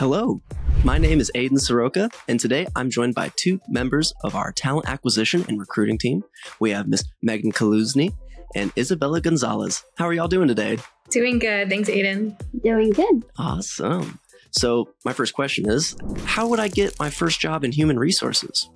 Hello, my name is Aiden Saroka, and today I'm joined by two members of our talent acquisition and recruiting team. We have Miss Megan Kaluzny and Isabella Gonzalez. How are y'all doing today? Doing good. Thanks, Aiden. Doing good. Awesome. So, my first question is How would I get my first job in human resources?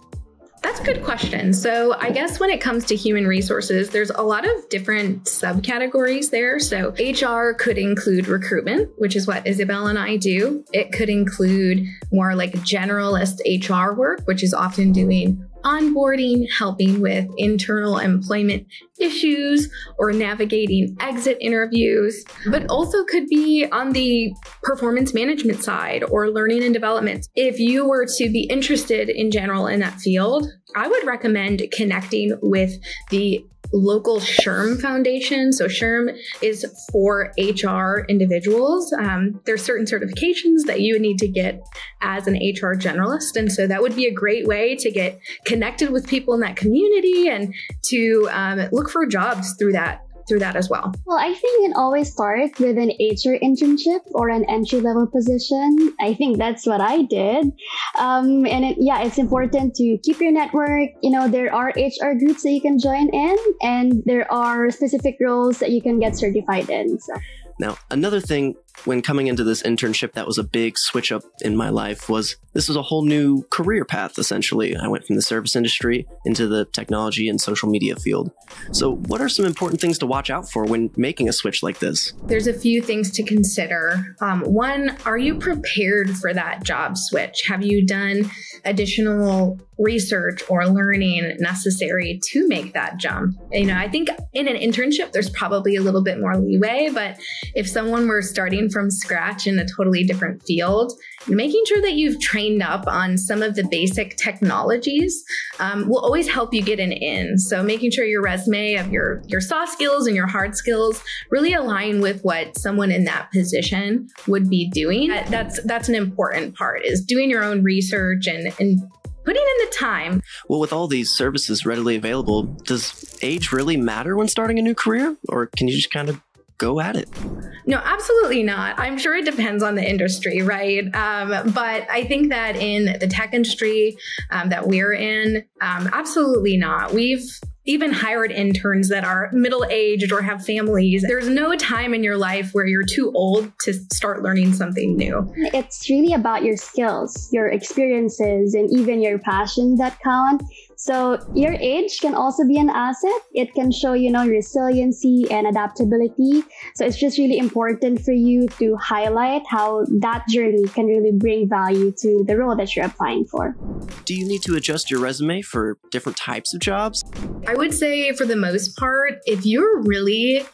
That's a good question. So, I guess when it comes to human resources, there's a lot of different subcategories there. So, HR could include recruitment, which is what Isabel and I do. It could include more like generalist HR work, which is often doing onboarding, helping with internal employment issues, or navigating exit interviews, but also could be on the performance management side or learning and development. If you were to be interested in general in that field, I would recommend connecting with the local SHRM Foundation. So SHRM is for HR individuals. Um, there's certain certifications that you would need to get as an HR generalist, and so that would be a great way to get connected with people in that community and to um, look for jobs through that through that as well? Well, I think you can always start with an HR internship or an entry level position. I think that's what I did. Um, and it, yeah, it's important to keep your network. You know, there are HR groups that you can join in, and there are specific roles that you can get certified in. So. Now, another thing when coming into this internship that was a big switch up in my life was this was a whole new career path essentially. I went from the service industry into the technology and social media field. So, what are some important things to watch out for when making a switch like this? There's a few things to consider. Um, one, are you prepared for that job switch? Have you done additional research or learning necessary to make that jump? You know, I think in an internship, there's probably a little bit more leeway, but if someone were starting from scratch in a totally different field, making sure that you've trained up on some of the basic technologies um, will always help you get an in. So making sure your resume of your your soft skills and your hard skills really align with what someone in that position would be doing. That's that's an important part is doing your own research and and putting in the time. Well, with all these services readily available, does age really matter when starting a new career? Or can you just kind of go at it? No, absolutely not. I'm sure it depends on the industry, right? Um, but I think that in the tech industry um, that we're in, um, absolutely not. We've even hired interns that are middle aged or have families. There's no time in your life where you're too old to start learning something new. It's really about your skills, your experiences, and even your passion that count. So your age can also be an asset. It can show, you know, resiliency and adaptability. So it's just really important for you to highlight how that journey can really bring value to the role that you're applying for. Do you need to adjust your resume for different types of jobs? I would say for the most part, if you're really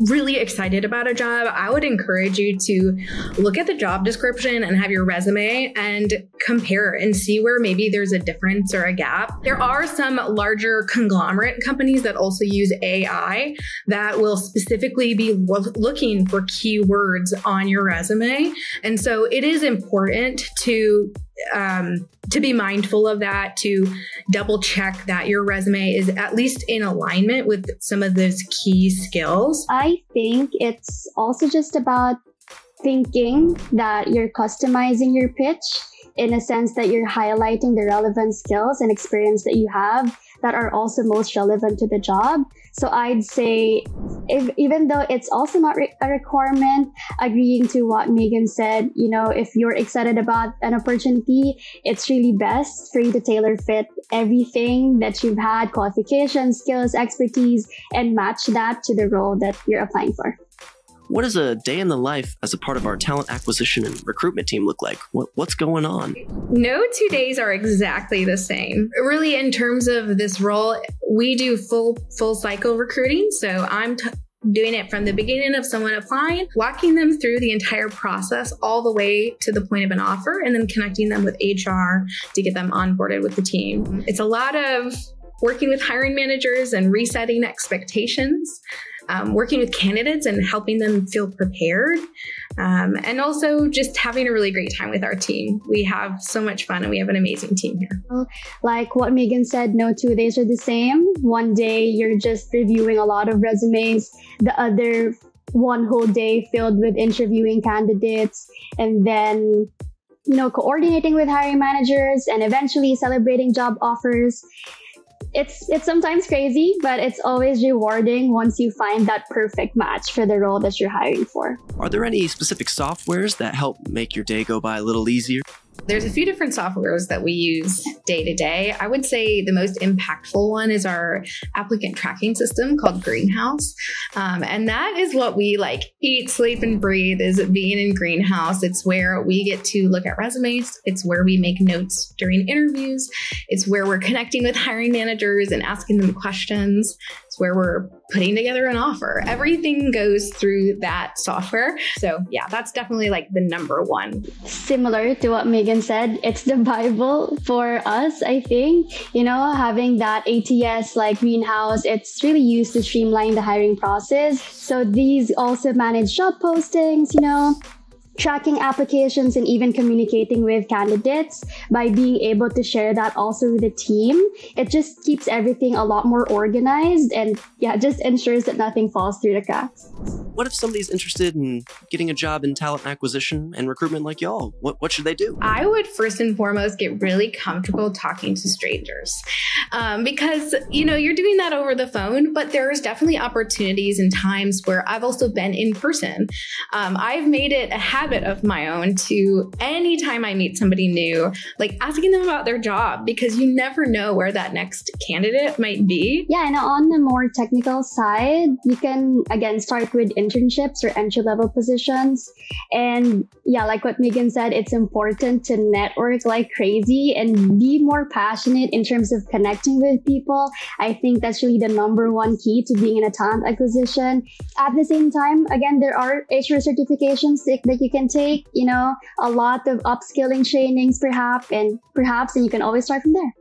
really excited about a job, I would encourage you to look at the job description and have your resume and compare and see where maybe there's a difference or a gap. There are some larger conglomerate companies that also use AI that will specifically be looking for keywords on your resume. And so it is important to um, to be mindful of that, to double check that your resume is at least in alignment with some of those key skills. I think it's also just about thinking that you're customizing your pitch in a sense that you're highlighting the relevant skills and experience that you have that are also most relevant to the job. So I'd say, if, even though it's also not re- a requirement, agreeing to what Megan said, you know, if you're excited about an opportunity, it's really best for you to tailor fit everything that you've had, qualifications, skills, expertise, and match that to the role that you're applying for. What does a day in the life as a part of our talent acquisition and recruitment team look like? What, what's going on? No two days are exactly the same. Really, in terms of this role, we do full full cycle recruiting. So I'm t- doing it from the beginning of someone applying, walking them through the entire process all the way to the point of an offer, and then connecting them with HR to get them onboarded with the team. It's a lot of working with hiring managers and resetting expectations um, working with candidates and helping them feel prepared. Um, and also just having a really great time with our team. We have so much fun and we have an amazing team here. Like what Megan said, no two days are the same. One day you're just reviewing a lot of resumes, the other one whole day filled with interviewing candidates and then you know, coordinating with hiring managers and eventually celebrating job offers. It's it's sometimes crazy, but it's always rewarding once you find that perfect match for the role that you're hiring for. Are there any specific softwares that help make your day go by a little easier? There's a few different softwares that we use day to day. I would say the most impactful one is our applicant tracking system called Greenhouse. Um, and that is what we like eat, sleep, and breathe is being in Greenhouse. It's where we get to look at resumes. It's where we make notes during interviews. It's where we're connecting with hiring managers and asking them questions. Where we're putting together an offer. Everything goes through that software. So yeah, that's definitely like the number one. Similar to what Megan said, it's the Bible for us, I think. You know, having that ATS like greenhouse, it's really used to streamline the hiring process. So these also manage job postings, you know, tracking applications and even communicating with candidates by being able to share that also with the team. It just keeps everything a lot more organized and yeah, just ensures that nothing falls through the cracks. What if somebody's interested in getting a job in talent acquisition and recruitment like y'all? What, what should they do? I would first and foremost get really comfortable talking to strangers um, because, you know, you're doing that over the phone, but there's definitely opportunities and times where I've also been in person. Um, I've made it a habit habit of my own to anytime I meet somebody new, like asking them about their job because you never know where that next candidate might be. Yeah, and on the more technical side, you can again start with internships or entry level positions. And yeah, like what Megan said, it's important to network like crazy and be more passionate in terms of connecting with people. I think that's really the number one key to being in a talent acquisition. At the same time, again, there are HR certifications that you can take, you know, a lot of upskilling trainings perhaps, and perhaps, and you can always start from there.